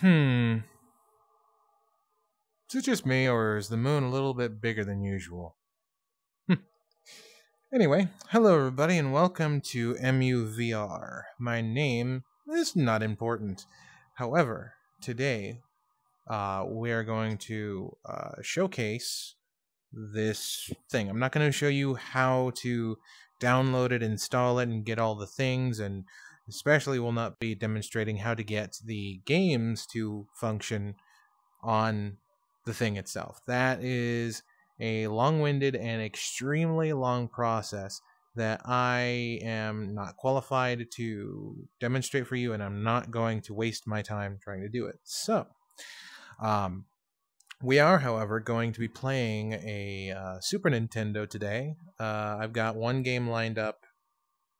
Hmm. Is it just me, or is the moon a little bit bigger than usual? Hmm. Anyway, hello everybody, and welcome to EmuVR. My name is not important. However, today uh, we are going to uh, showcase this thing. I'm not going to show you how to download it, install it, and get all the things, and especially will not be demonstrating how to get the games to function on the thing itself. That is a long-winded and extremely long process that I am not qualified to demonstrate for you, and I'm not going to waste my time trying to do it. So, um, we are, however, going to be playing a uh, Super Nintendo today. Uh, I've got one game lined up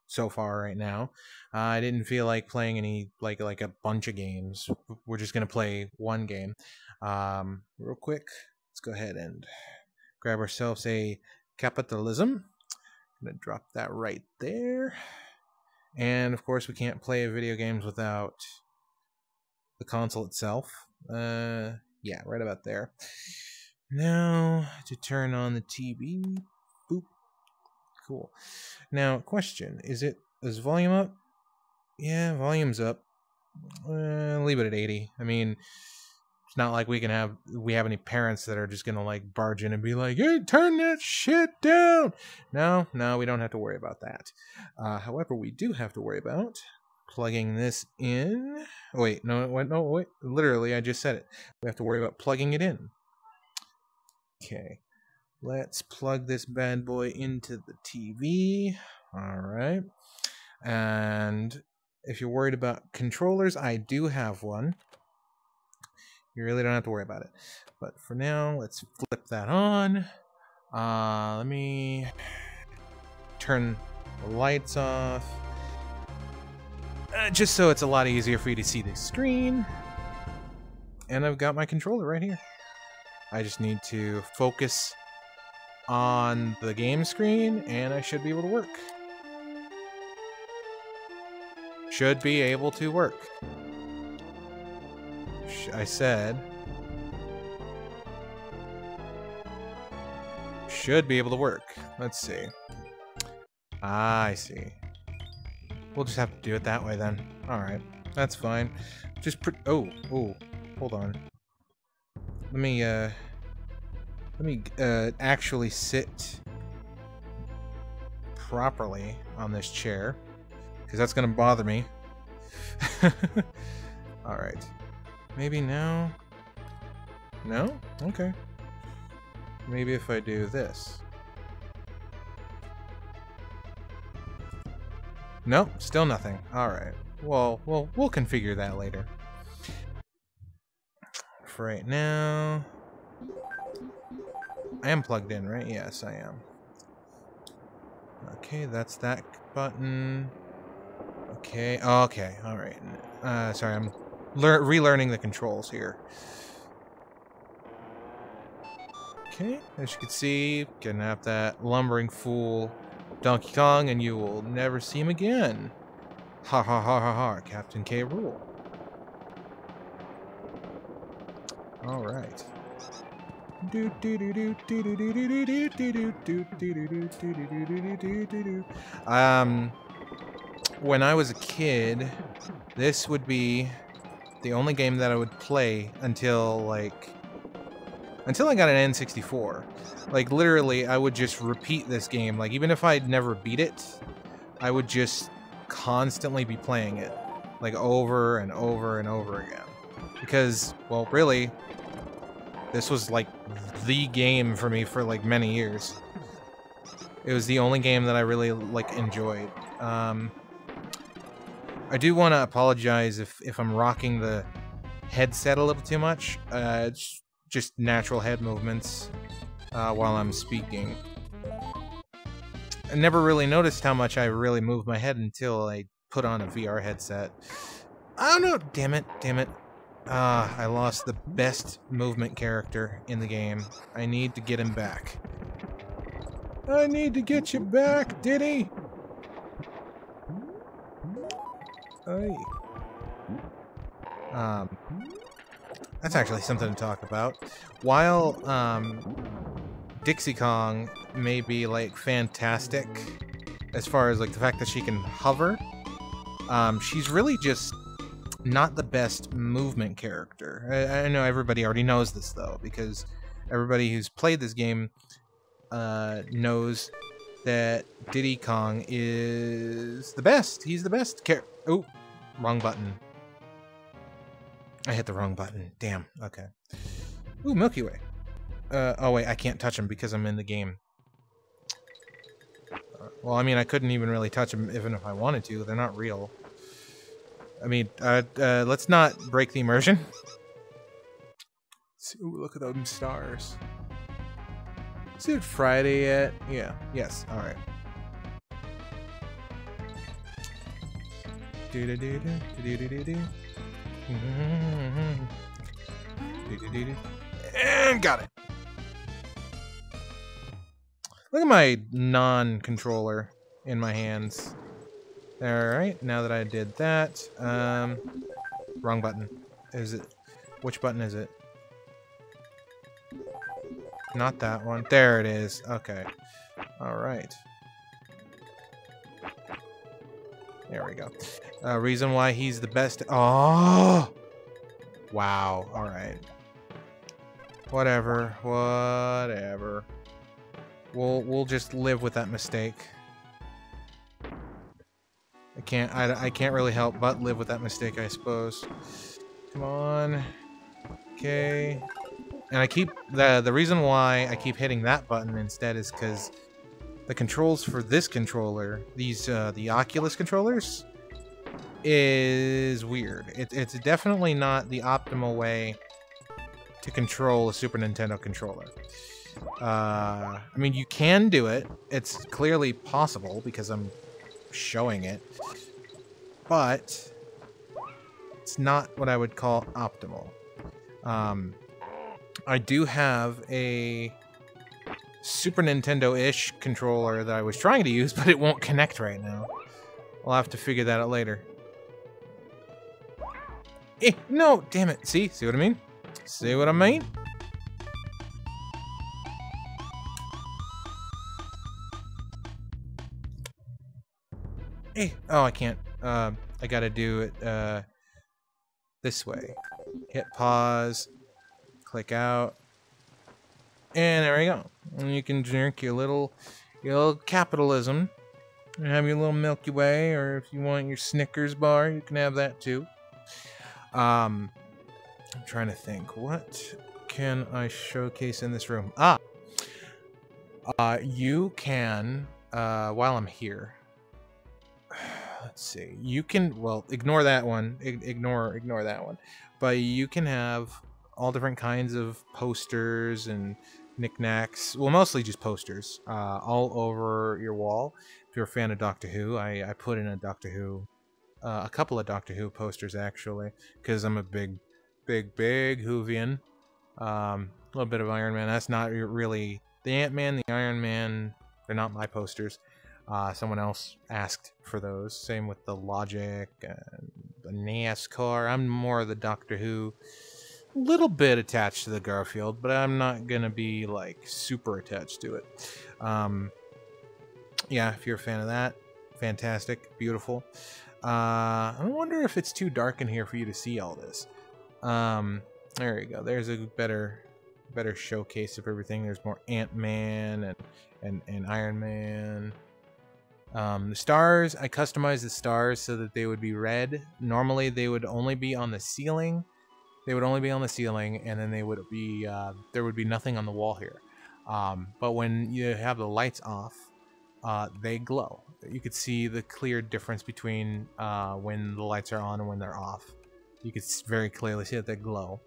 so far right now. Uh, I didn't feel like playing any like like a bunch of games. We're just gonna play one game. Um, real quick, let's go ahead and grab ourselves a capitalism. gonna drop that right there. And of course, we can't play video games without the console itself. Uh, yeah, right about there. Now to turn on the TV. Cool. Now, question: Is it is volume up? Yeah, volume's up. Uh, leave it at eighty. I mean, it's not like we can have we have any parents that are just gonna like barge in and be like, "Hey, turn that shit down." No, no, we don't have to worry about that. Uh, however, we do have to worry about plugging this in. Oh, wait, no, wait, no, wait. Literally, I just said it. We have to worry about plugging it in. Okay. Let's plug this bad boy into the TV. All right. And if you're worried about controllers, I do have one. You really don't have to worry about it. But for now, let's flip that on. Uh, let me turn the lights off. Uh, just so it's a lot easier for you to see the screen. And I've got my controller right here. I just need to focus on the game screen and I should be able to work. Should be able to work. I said. Should be able to work. Let's see. Ah, I see. We'll just have to do it that way then. Alright, that's fine. Just oh, oh, hold on. Let me, uh, let me, uh, actually sit properly on this chair. Because that's going to bother me. Alright. Maybe now? No? Okay. Maybe if I do this. Nope, still nothing. Alright. Well, well, we'll configure that later. For right now... I am plugged in, right? Yes, I am. Okay, that's that button. Okay, okay, alright. Uh, sorry, I'm relearning the controls here. Okay, as you can see, kidnap that lumbering fool Donkey Kong and you will never see him again. Ha ha ha ha ha, Kaptain K. Rool. Alright. Um, when I was a kid, this would be the only game that I would play until, like, until I got an N64. Like, literally, I would just repeat this game. Like, even if I'd never beat it, I would just constantly be playing it. Like, over and over and over again. Because, well, really, this was, like, the game for me for, like, many years. It was the only game that I really, like, enjoyed. Um, I do want to apologize if, if I'm rocking the headset a little too much. Uh, it's just natural head movements uh, while I'm speaking. I never really noticed how much I really moved my head until I put on a VR headset. I don't know, damn it, damn it. Ah, I lost the best movement character in the game. I need to get him back. I need to get you back, Diddy! Hey. Um, that's actually something to talk about. While um, Dixie Kong may be like fantastic as far as like the fact that she can hover, um, she's really just not the best movement character. I, I, know everybody already knows this though, because everybody who's played this game uh, knows that Diddy Kong is the best. He's the best. Car oh, wrong button. I hit the wrong button. Damn. Okay. Ooh, Milky Way. Uh, oh wait, I can't touch him because I'm in the game. Uh, well, I mean, I couldn't even really touch them even if I wanted to. They're not real. I mean, uh, uh, let's not break the immersion. Ooh, look at those stars. Is it Friday yet? Yeah. Yes. All right. Do do do do do do do. And got it. Look at my non-controller in my hands. Alright, now that I did that, um, wrong button. Is it, which button is it? Not that one. There it is. Okay. Alright. There we go. Uh, reason why he's the best. Oh! Wow. Alright. Whatever. Whatever. We'll, we'll just live with that mistake. Can't, I, I can't really help but live with that mistake, I suppose. Come on. Okay. And I keep, the, the reason why I keep hitting that button instead is because the controls for this controller, these, uh, the Oculus controllers, is weird. It, it's definitely not the optimal way to control a Super Nintendo controller. Uh, I mean, you can do it. It's clearly possible because I'm showing it. But it's not what I would call optimal. Um, I do have a Super Nintendo-ish controller that I was trying to use, but it won't connect right now. I'll have to figure that out later. Eh, no, damn it. See? See what I mean? See what I mean? Oh, I can't. Uh, I gotta do it, uh, this way. Hit pause, click out, and there we go. And you can drink your little, your little capitalism, and have your little Milky Way, or if you want your Snickers bar, you can have that too. Um, I'm trying to think. What can I showcase in this room? Ah! Uh, you can, uh, while I'm here, let's see. You can, well, ignore that one. Ignore, ignore that one. But you can have all different kinds of posters and knickknacks. Well, mostly just posters, uh, all over your wall. If you're a fan of Doctor Who, I, I put in a Doctor Who uh, a couple of Doctor Who posters actually, because I'm a big, big, big Whovian. Um, a little bit of Iron Man. That's not really the Ant Man, the Iron Man. They're not my posters. Uh, someone else asked for those. Same with the Logic and the NASCAR. I'm more of the Doctor Who. Little bit attached to the Garfield, but I'm not gonna be like super attached to it. Um, yeah, if you're a fan of that, fantastic, beautiful. Uh, I wonder if it's too dark in here for you to see all this. Um, there you go. There's a better better showcase of everything. There's more Ant-Man and, and, and Iron Man. Um, the stars, I customized the stars so that they would be red. Normally they would only be on the ceiling. They would only be on the ceiling and then they would be, uh, there would be nothing on the wall here. Um, but when you have the lights off, uh, they glow you could see the clear difference between uh, when the lights are on and when they're off. You could very clearly see that they glow.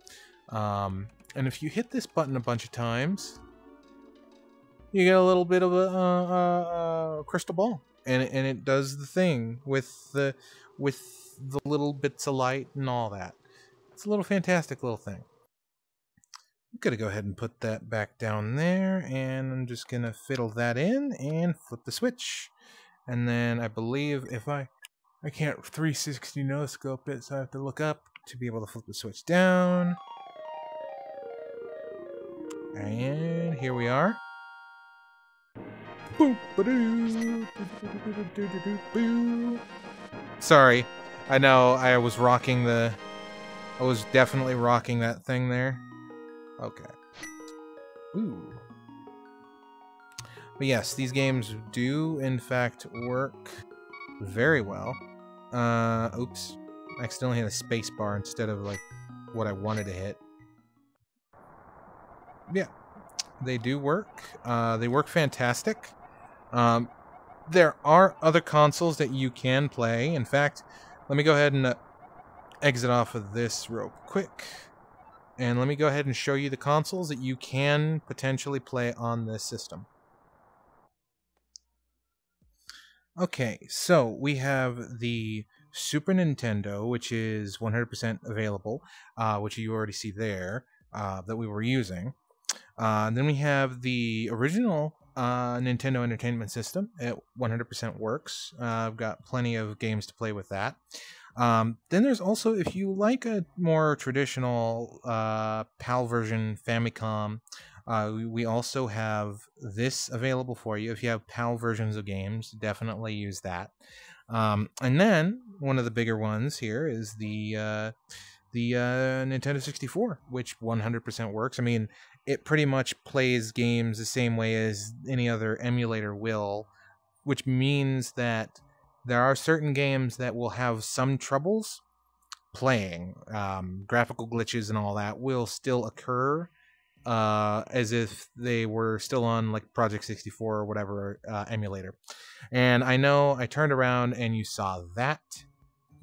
Um, and if you hit this button a bunch of times, you get a little bit of a, uh, uh, crystal ball, and it, and it does the thing with the with the little bits of light and all that. It's a little fantastic little thing. I'm gonna go ahead and put that back down there, and I'm just gonna fiddle that in and flip the switch. And then I believe if I, I can't 360 no scope it, so I have to look up to be able to flip the switch down. And here we are. Sorry, I know I was rocking the... I was definitely rocking that thing there. Okay. Ooh. But yes, these games do, in fact, work very well. Uh, oops. I accidentally hit a space bar instead of, like, what I wanted to hit. Yeah. They do work. Uh, they work fantastic. Um, there are other consoles that you can play. In fact, let me go ahead and uh, exit off of this real quick. And let me go ahead and show you the consoles that you can potentially play on this system. Okay, so we have the Super Nintendo, which is 100% available, uh, which you already see there, uh, that we were using. Uh, then we have the original uh, Nintendo Entertainment System. It 100% works. Uh, I've got plenty of games to play with that. Um, then there's also, if you like a more traditional uh, PAL version Famicom, uh, we also have this available for you. If you have PAL versions of games, definitely use that. Um, and then one of the bigger ones here is the uh, the uh, Nintendo 64, which 100% works. I mean, it pretty much plays games the same way as any other emulator will, which means that there are certain games that will have some troubles playing. Um, graphical glitches and all that will still occur uh, as if they were still on like Project 64 or whatever uh, emulator. And I know I turned around and you saw that.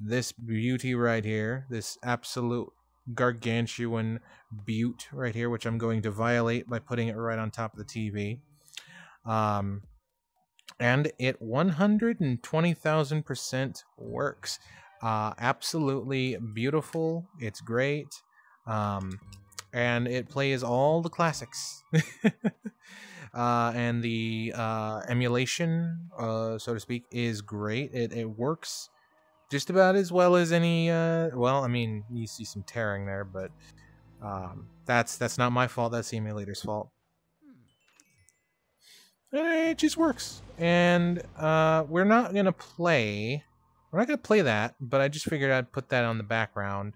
This beauty right here, this absolute gargantuan butte right here, which I'm going to violate by putting it right on top of the TV. Um, and it 120,000% works. Uh, absolutely beautiful. It's great. Um, and it plays all the classics. uh, and the uh, emulation, uh, so to speak, is great. It, it works just about as well as any. Uh, well, I mean, you see some tearing there, but um, that's that's not my fault. That's the emulator's fault. It just works, and uh, we're not gonna play. We're not gonna play that, but I just figured I'd put that on the background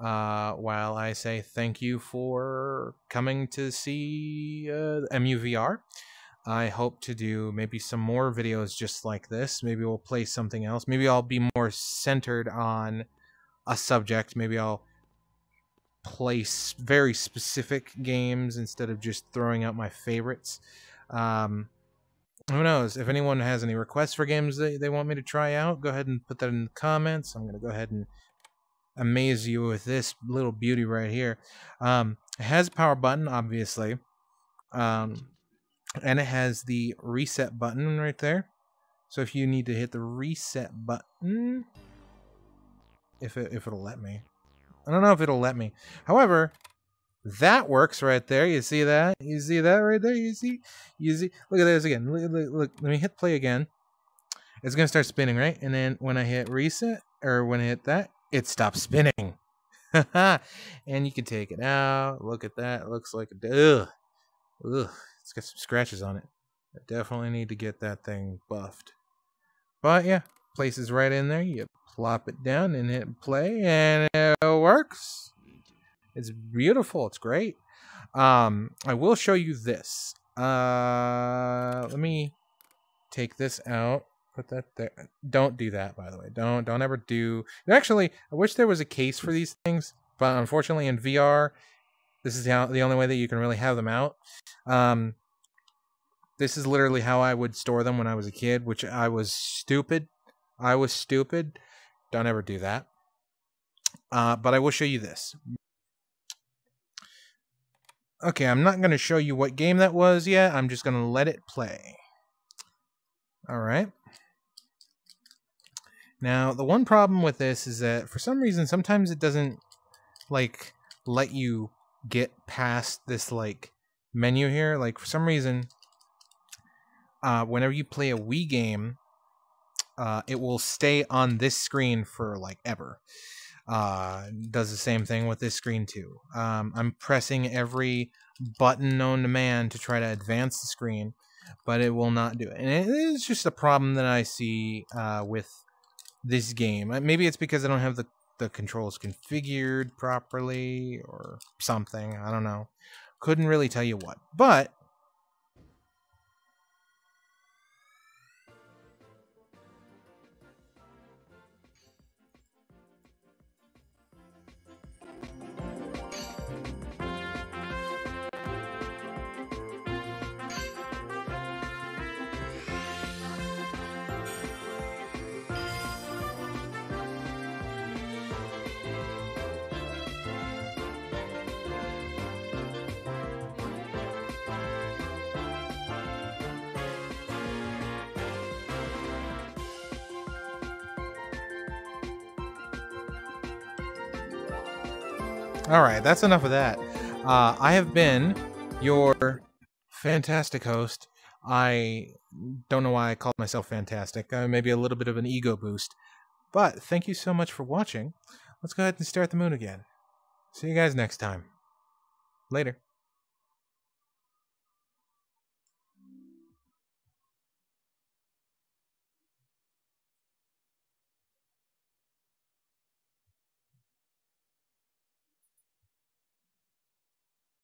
uh, while I say thank you for coming to see uh, EmuVR. I hope to do maybe some more videos just like this. Maybe we'll play something else. Maybe I'll be more centered on a subject. Maybe I'll play very specific games instead of just throwing out my favorites. Um, who knows? If anyone has any requests for games that they want me to try out, go ahead and put that in the comments. I'm going to go ahead and amaze you with this little beauty right here. Um, it has a power button, obviously. Um, and it has the reset button right there. So if you need to hit the reset button, if it if it'll let me, I don't know if it'll let me. However, that works right there. You see that? You see that right there? You see? You see? Look at this again. Look, look, look. Let me hit play again. It's gonna start spinning, right? And then when I hit reset, or when I hit that, it stops spinning. and you can take it out. Look at that. It looks like a ugh. Ugh. It's got some scratches on it. I definitely need to get that thing buffed. But yeah, places right in there. You plop it down and hit play, and it works. It's beautiful. It's great. Um, I will show you this. Uh, let me take this out. Put that there. Don't do that, by the way. Don't don't ever do. Actually, I wish there was a case for these things, but unfortunately, in VR, this is the, the only way that you can really have them out. Um, this is literally how I would store them when I was a kid, which I was stupid. I was stupid. Don't ever do that. Uh, but I will show you this. Okay, I'm not going to show you what game that was yet. I'm just going to let it play. All right. Now, the one problem with this is that for some reason, sometimes it doesn't, like, let you get past this like menu here. Like for some reason, uh, whenever you play a Wii game, uh, it will stay on this screen for like ever. uh, does the same thing with this screen too. Um, I'm pressing every button known to man to try to advance the screen, but it will not do it. And it is just a problem that I see uh, with this game. Uh, maybe it's because I don't have the, the controls configured properly or something. I don't know. Couldn't really tell you what. But All right, that's enough of that. Uh, I have been your fantastic host. I don't know why I called myself fantastic. Uh, maybe a little bit of an ego boost. But thank you so much for watching. Let's go ahead and stare at the moon again. See you guys next time. Later.